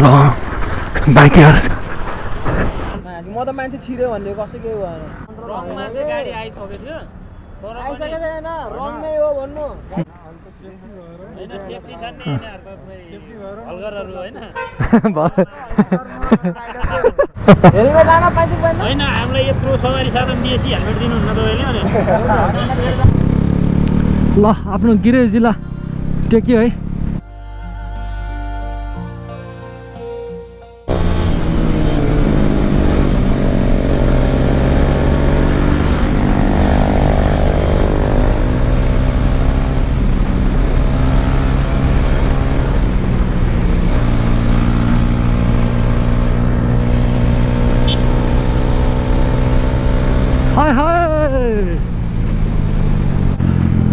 ल बाइक यार म त मान्छे छिर्यो भन्ने कसै केही भएन। रङमा चाहिँ गाडी आइसकेको थियो। तर पनि आइसकेको छैन रङ नै हो भन्नु। होइन सेफ्टी छ नि यिनीहरूको हलगरहरू होइन। हामीलाई यत्रो सवारी साधन दिएपछि हेलमेट दिनुहुन्न तपाईँले अनि। ल आफ्नो गिरे जिल्ला टेक्यो है।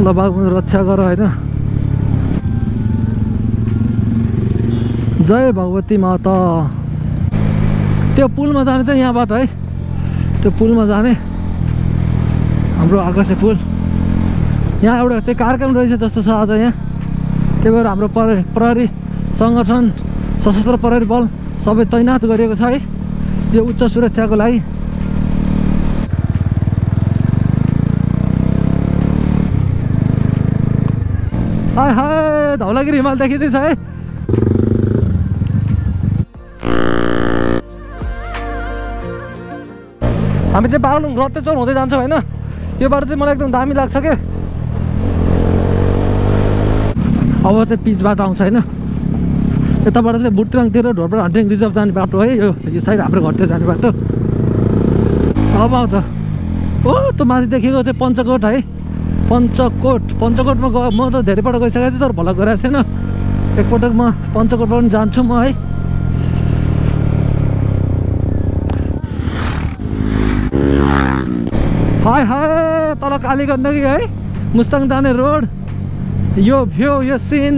ल बाबु रक्षा गर होइन जय भगवती माता त्यो पुलमा जाने चाहिँ यहाँबाट है त्यो पुलमा जाने हाम्रो आकाशे पुल यहाँ एउटा चाहिँ कार्यक्रम रहेछ जस्तो छ आज यहाँ त्यही भएर हाम्रो प्रहरी प्रहरी सङ्गठन सशस्त्र प्रहरी बल सबै तैनात गरिएको छ है यो उच्च सुरक्षाको लागि हाय धौलागिरी हिमाल देखिँदैछ है हामी चाहिँ बाग्लुङ रत्तेचौर हुँदै जान्छौँ होइन? यो बाटो चाहिँ मलाई एकदम दामी लाग्छ क्या अब चाहिँ पिच बाटो आउँछ होइन? यताबाट चाहिँ बुटराङतिर ढोरपाडा हन्टिङ रिजर्भ जाने बाटो है यो यो साइड हाम्रो घरतिर जाने बाटो। अब आउँछ। ओ त्यो माथि देखेको चाहिँ पञ्चकोट है। पञ्चकोट पञ्चकोटमा गयो म त धेरैपल्ट गइसकेको छु तर भल गइरहेको छैन। एकपटक म पञ्चकोटमा पनि जान्छु म है। हाय हाय तल काली गण्डकी है। मुस्ताङ जाने रोड यो भ्यू यो सिन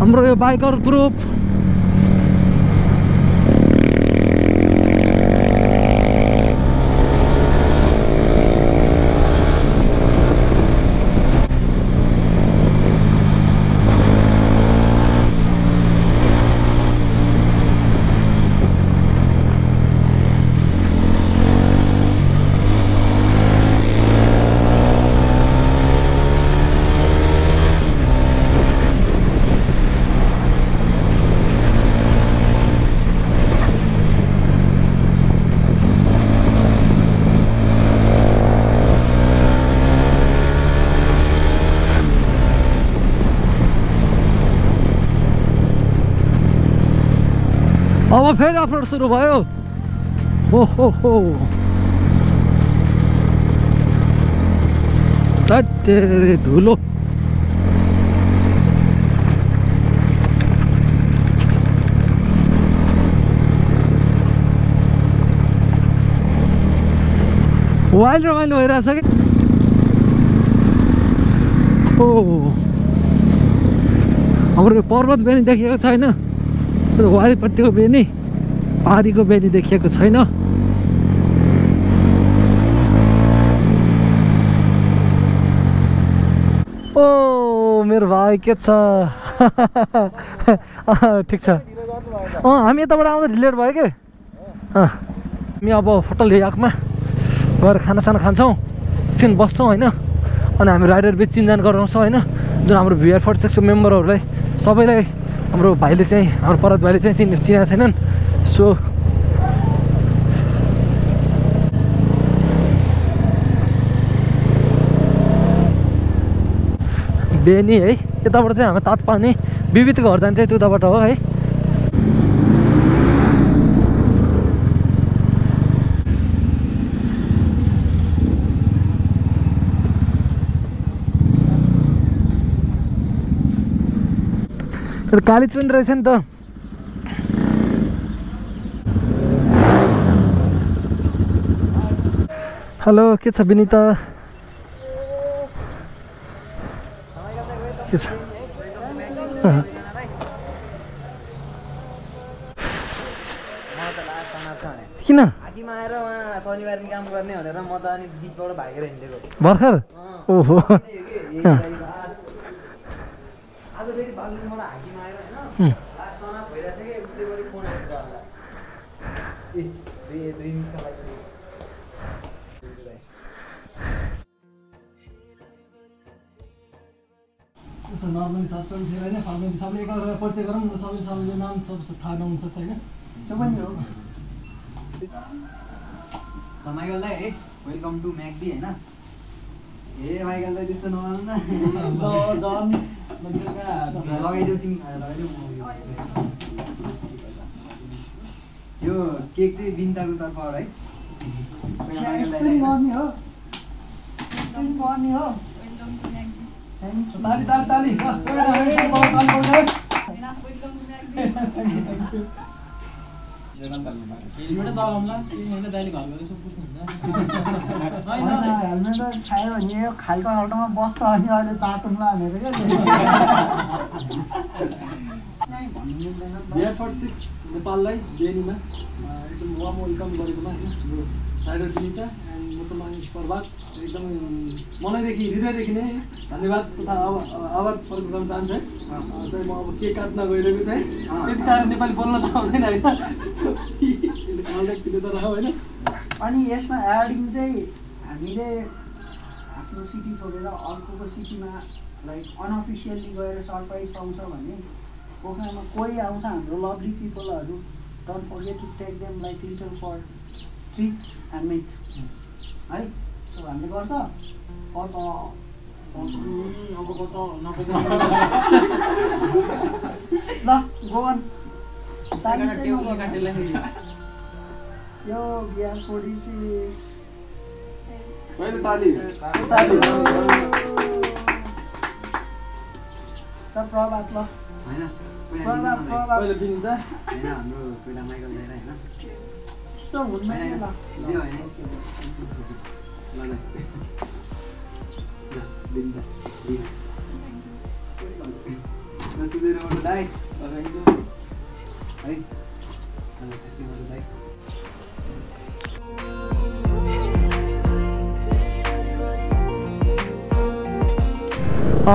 हाम्रो यो बाइकर ग्रुप। अब फेरि अफरोड सुरु भयो हो हो धुलो वाइल्ड रमाइलो भइरहेछ कि हो हाम्रो पर्वत बेनी देखिएको छैन वारिपट्टिको बेनी पहाडीको बेनी देखिएको छैन। ओ मेरो भाइ के छ? ठिक छ। अँ हामी यताबाट आउँदा ढिलेट भयो कि? हामी अब होटल याकमा गएर खानासाना खान्छौँ। एकछिन बस्छौँ होइन? अनि हामी राइडर बिच चिनजान गराउँछौँ होइन? जुन हाम्रो भिआर फोर्टी सिक्सको मेम्बरहरूलाई सबैलाई हाम्रो भाइले चाहिँ हाम्रो परत भाइले चाहिँ चिने चिनेको छैनन्। सो बेनी है यताबाट चाहिँ हामी तात पानी विविधको घर जान्छ त्यो उताबाट हो है। कालिज पनि रहेछ नि त हेलो के छ विनिता के छ। किन हाकीमा आएर नर्मली पनि थियो होइन फर्मली सबले एकअर्कालाई परिचय गरौँ न सबैले सबैको नाम सब थाहा नहुनु सक्छ होइन त्यो पनि हो दाई है वेलकम टु म्याकडी होइन ए माइकल दाई त्यस्तो नगर्नु न लगाइदेऊ तिमी खाएर लगाइदेऊ म उयो गर्छु। यो केक चाहिँ बिन्ताको तर्फबाट है होइन? ताली ताली ताली हेलमेट खायो भने यो खाल्टो खाल्टोमा बस्छ अनि अहिले चाटौँला भनेर क्या। सिक्स नेपाललाई बेनीमा एकदम वार्म वेलकम गरेकोमा होइन? राइडर दिनिता मुटुमाङ प्रभात एकदमै मनैदेखि हृदयदेखि नै धन्यवाद तथा आभार प्रकट गर्न चाहन्छु है। चाहिँ म अब के काट्न गइरहेको छ है? त्यति साह्रो नेपाली बोल्न त आउँदैन होइन। अनि यसमा एडिङ चाहिँ हामीले आफ्नो सिटी छोडेर अर्कोको सिटीमा लाइक अनअफिसियल्ली गएर सरप्राइज पाउँछ भने पोखरामा कोही आउँछ हाम्रो lovely पिपलहरू don't forget to take them like little for treat and meet है? सो हामीले गर्छ। गर्छ। ल गोवन चाहिन्छ यो बिहार फोर्टी सिक्स। प्रभात ल। होइन हाम्रो पहिला माइकल दाईलाई होइन। हुँदैन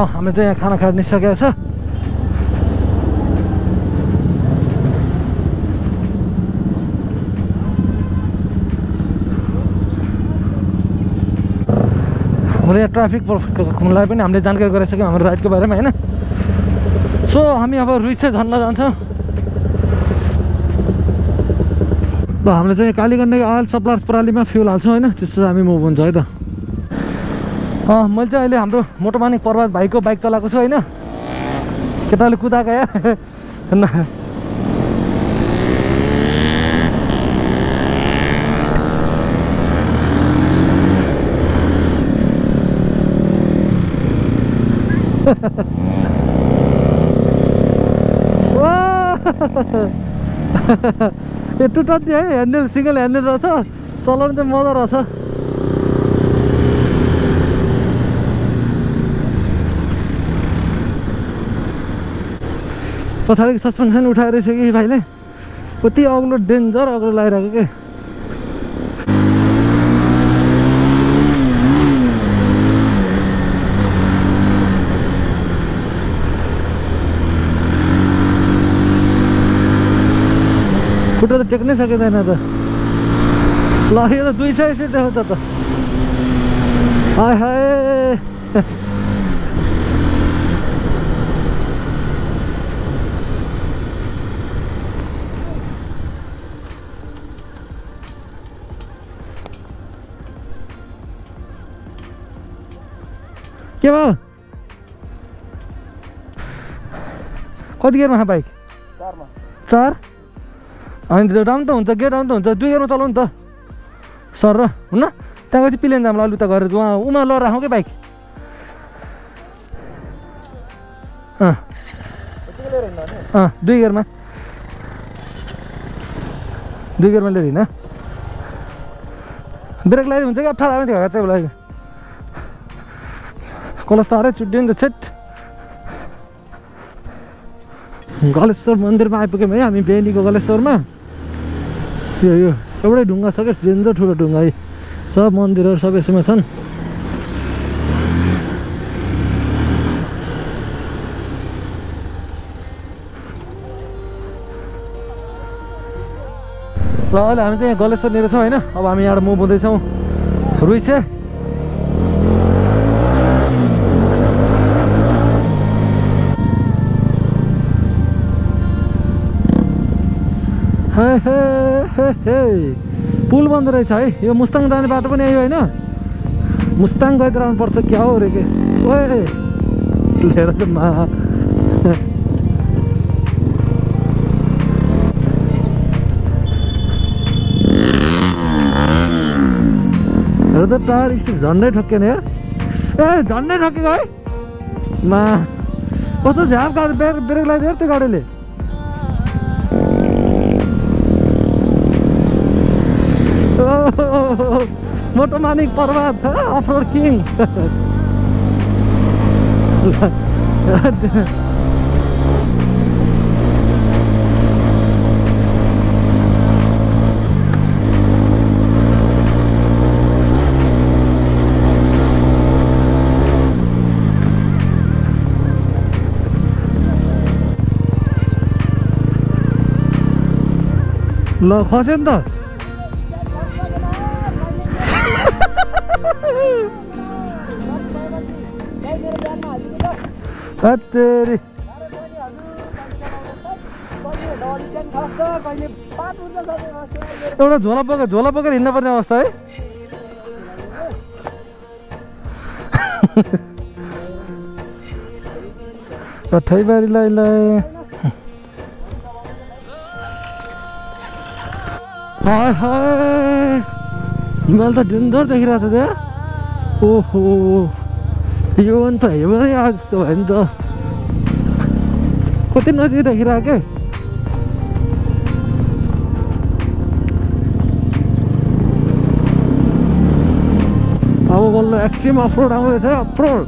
हामी चाहिँ यहाँ खाना खाएर निस्केको छ हाम्रो यहाँ ट्राफिकलाई पनि हामीले जानकारी गराइसक्यौँ हाम्रो राइडको बारेमा होइन? सो हामी अब चाहिँ झर्न जान्छौँ। ल हामीले चाहिँ कालीगण्डको आयल सप्लायर प्रणालीमा फ्युल हाल्छौँ होइन? त्यस्तो चाहिँ हामी मुभ हुन्छ है त। मैले चाहिँ अहिले हाम्रो मोटोमानी पर्वत भाइको बाइक चलाएको छु होइन? केटाले कुदाएको या? यो टुटन्थ्यो है ह्यान्डल सिङ्गल ह्यान्डल रहेछ चलाउनु चाहिँ मजा रहेछ पछाडिको सस्पेन्सन उठाएर कि भाइले? कति अग्लो डेन्जर अग्लो लगाइरहेको के? खुट्टा त टेक्नै सकिँदैन त ल यो त दुई सय सिट देखाउँछ त हाय हाय. के भयो कति गियरमा बाइक? चार? अनि त्यो डाउन त हुन्छ गेट डाउन त हुन्छ? दुई गेटमा चलाउनु त। सर र हुन्न त्यहाँ चाहिँ प्लेन जाम अलिक त गरेर उहाँ उमा ल राखौँ कि बाइक? अँ। दुई गेटमा दुई गेटमा लिएर हिँड। ब्रेक लगाइदियो हुन्छ कि अप्ठ्यारो आयो घाँचा उसलाई। कलस तारै चुट्टियो नि त छेट। गलेश्वर मन्दिरमा आइपुग्यौँ है हामी बेनीको गलेश्वरमा। यो यो। एउटै ढुङ्गा छ क्या? डेन्जर ठुलो ढुङ्गा है। सब मन्दिरहरू सब यसमा छन्। ल अहिले हामी चाहिँ यहाँ गलेश्वरनिर छौँ होइन? अब हामी यहाँबाट मुभ हुँदैछौँ। रुइसे। पुल बन्द रहेछ है। यो मुस्ताङ जाने बाटो पनि यही होइन? मुस्ताङ गएर आउनुपर्छ क्या हो रे के? ओए लिएर त मा। हेर त टायर स्टिक झन्डै ठोक्केन यार ए झन्डै ठोकेको है। मा। कस्तो झ्याप गाडी ब्रेक ब्रेक लगाइदियो त्यो गाडीले? मोटो मानिक पर्वत अफरोड किङ ल खस्यो नि त? एउटा झोला बोकेर झोला बोकेर हिँड्न पर्ने अवस्था है? ठैबारीलाई ल हिमाल त डेन्जर देखिरहेको छ त्यहाँ ओहो। यो नि त हेमै आज जस्तो भयो नि त कति नजिक देखिरहेको के अब बल्ल एक्सट्रिम अफरोड आउँदैछ अफरोड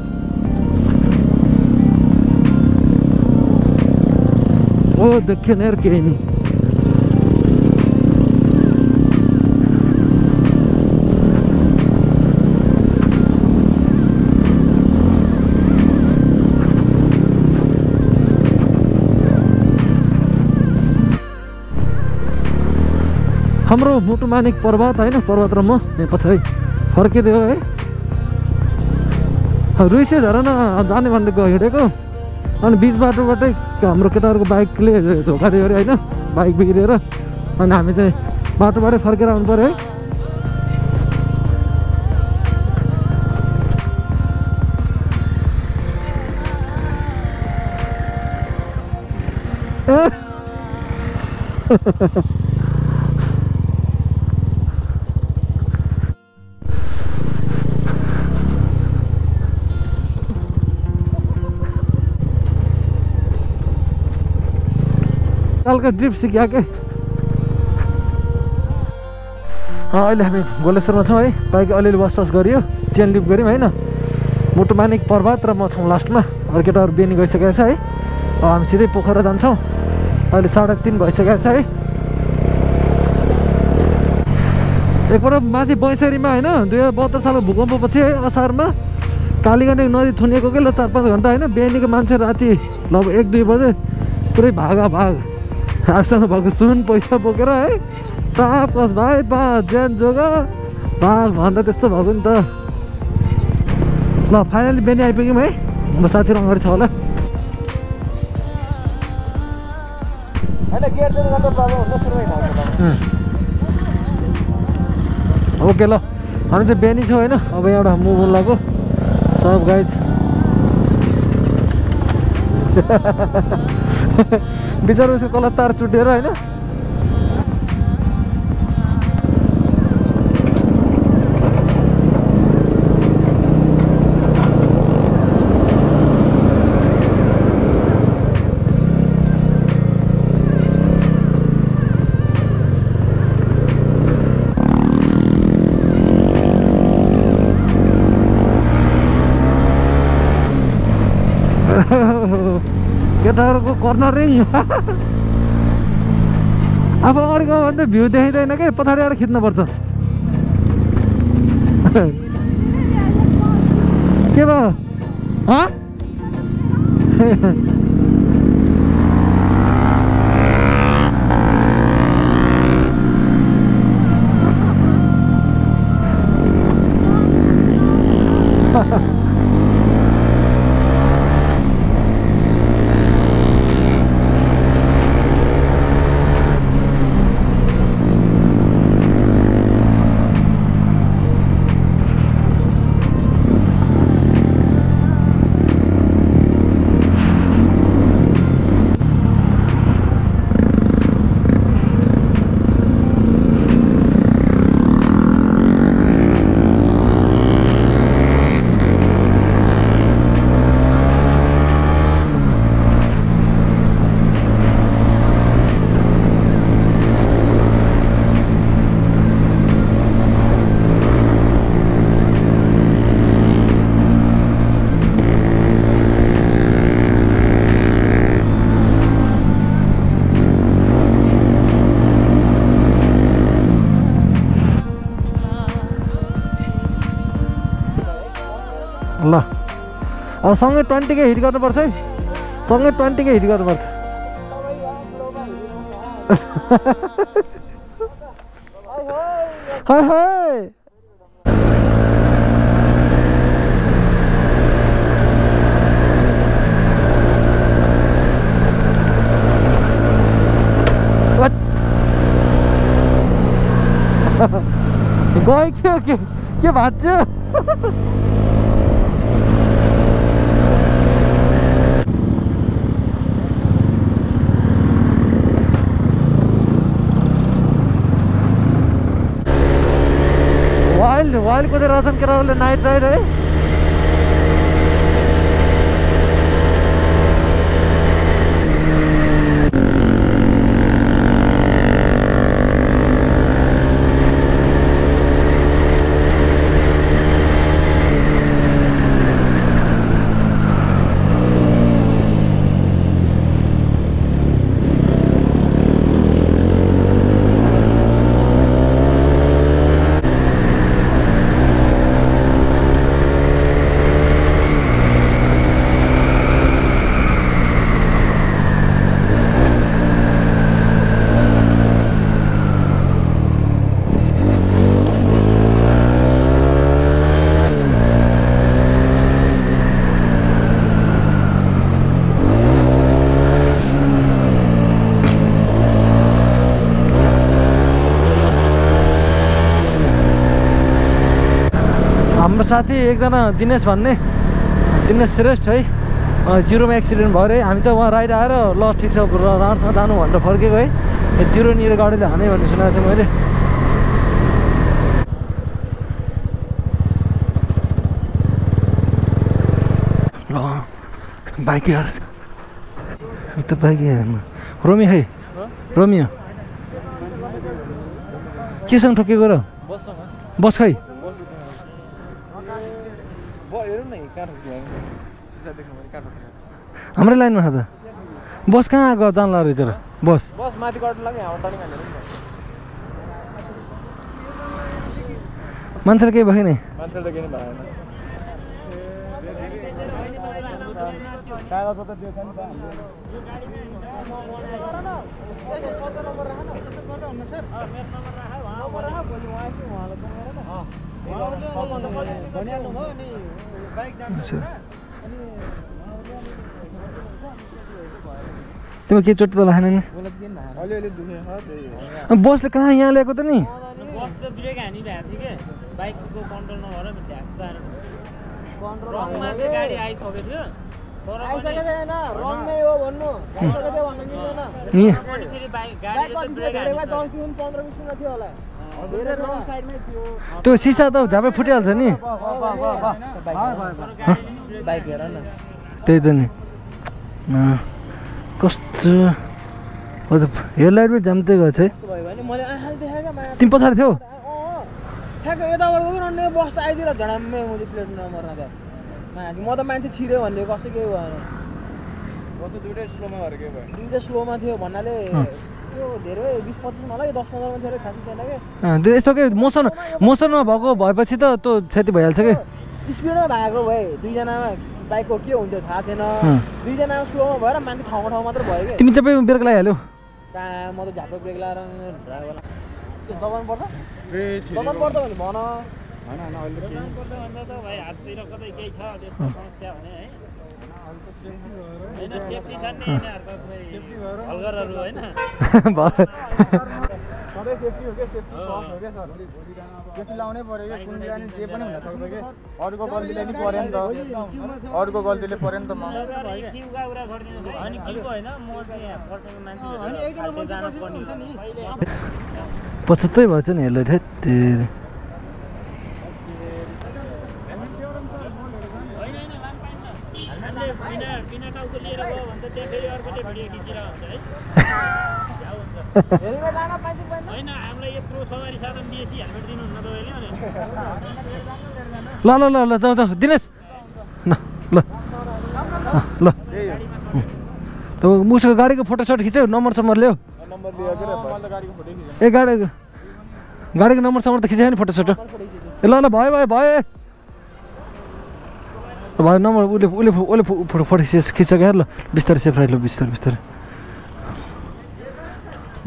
ओ हाम्रो मुटुमानिक पर्वत होइन पर्वत र म पछाडि फर्किदियो है रुइसे झरना जाने भनेको हिँडेको। अनि बिच बाटोबाटै हाम्रो केटाहरूको बाइकले धोका दियो अरे होइन बाइक बिग्रिएर। अनि हामी चाहिँ बाटोबाटै फर्केर आउनु पऱ्यो है। हल्का ड्रिप सिक्यो के अहिले हामी गोलेश्वरमा छौँ है बाइक अलिअलि बसस गरियो चेन लिप गऱ्यौँ होइन मुटुमानिक पर्वत र म छौँ लास्टमा अरू केटाहरू बेनी गइसकेको छ है हामी सिधै पोखरा जान्छौँ अहिले साढे तिन भइसकेको छ है एकपल्ट माथि बैसरीमा होइन दुई हजार बहत्तर सालको भूकम्पपछि है असारमा कालीगण्डक नदी थुनिएको के ल चार पाँच घन्टा होइन बिहानीको मान्छे राति लगभग एक दुई बजे पुरै भागा भाग हामीसँग भएको सुन पैसा बोकेर है? टाप कस भाइ पा ज्यान जोग। भाग भन्दा त्यस्तो भएको नि त। ल फाइनली बिहानी आइपुग्यौँ है? म साथीहरू अगाडि छ होला। ओके ल। हामी चाहिँ बिहानी छौँ होइन? अब एउटा मुभ लगाएको सब गाइज बिचरा उसको कलर तार चुटेर होइन केटाहरूको कर्नरिङ अब भने त भ्यू देखिँदैन कि? पछाडि आएर खिच्नुपर्छ। के भयो? सँगै ट्वेन्टीकै हिट गर्नुपर्छ है सँगै ट्वेन्टीकै हिट गर्नुपर्छ What? गयो के के के भाँच्यो वाइल्ड वाइल्ड कुदेर रहेछन् केटाहरूले नाइट राइड है हाम्रो साथी एकजना दिनेश भन्ने। दिनेश श्रेष्ठ है। जिरोमा एक्सिडेन्ट भयो अरे हामी त उहाँ राइड आएर ल ठिक छ र राँडसँग जानु भनेर फर्केको है। ए, जिरोनिर गाडीले हाने भन्ने सुनेको थिएँ मैले। ल बाइक त बाइक रोमी खै रोमियो। केसँग ठोकेको र? बस खै हाम्रै लाइनमा छ त। बस कहाँ आएको जान्ला रहेछ र। बस। बस माथि लाग्यो मान्छेले केही भयो नि? मान्छेले त केही भएन तिम्रो केही चोट त लागेन नि। बसले कहाँ यहाँ ल्याएको त नि? कि त्यो सिसा त झ्यापै फुटिहाल्छ न। त्यही त नि। अँ, कस्तो हो त हेडलाइटमै जाम्दै है देखेँ क्या माया तिमी पछाडि थियौ? म त मान्छे छिर्यो भन्ने कसै केही भएन दुइटै स्लोमा थियो भन्नाले यस्तो के मोसन मोसनमा भएको भएपछि त त्यो क्षति भइहाल्छ कि? स्पिडमा भएको भए दुईजनामा। बाइकको के हुन्थ्यो थाहा थिएन। अँ। दुईजनामा स्लोमा भएर मान्छे ठाउँमा ठाउँ मात्र भयो कि तिमी चाहिँ ब्रेक लगाइहाल्यौ। कहाँ म त झ्याप्पै ब्रेक लगाएर ड्राइभर त्यो दबाउनु पर्छ? दबाउनु पर्छ भने भन। दबाउनु पर्छ भन्दा त भाइ हाततिर कतै केही छ त्यस्तो समस्या भने है। होइन सेफ्टी सेफ्टी हो क्या सेफ्टी हो क्या सर सेफ्टी लाउनै पऱ्यो क्या कुन जाने जे पनि हुनसक्छ कि अरूको गल्तीले नि पऱ्यो नि त अरूको गल्तीले पऱ्यो नि त म पचहत्तै भएछ नि हामीले बिना बिना टाउको लिएर गयो भने त त्यहाँ फेरि अर्कोले भिडियो खिचेर हुन्छ है ल ल ल ल जाउँ जाउँ दिनेश ल ल ल त उसको गाडीको फोटो सोटो खिच्यौ नम्बर सम्बर ल्याऊ ए गाडी गाडीको नम्बर सम्बर त खिचायो नि फोटो सोटो ए ल ल भयो भयो भयो भयो नम्बर उसले उसले उसले फोटो फोटो खिच खिचसक्यो ल बिस्तारै सेफ ल बिस्तारै बिस्तारै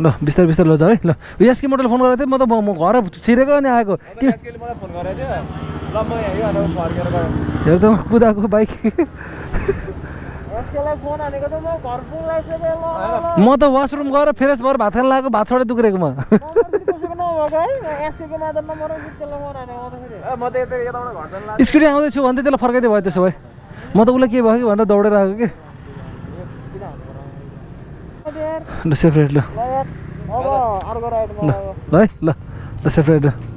ल बिस्तारै बिस्तारै ल जा है ल। एसके मोटरले फोन गरेको थिएँ म त म घर छिरेको अनि आएको। हेर त कुदाएको बाइक। म त वासरुम गएर फ्रेस भएर भात खान लागेको भात छोडेर दुख्रेको म। स्कुटी आउँदैछु भन्दै त्यसलाई फर्काइदियो भयो त्यसो भए। म त उसलाई के भयो कि भनेर दौडेर आएको कि। ल सेफ राइट ल ल ल ल राइट ल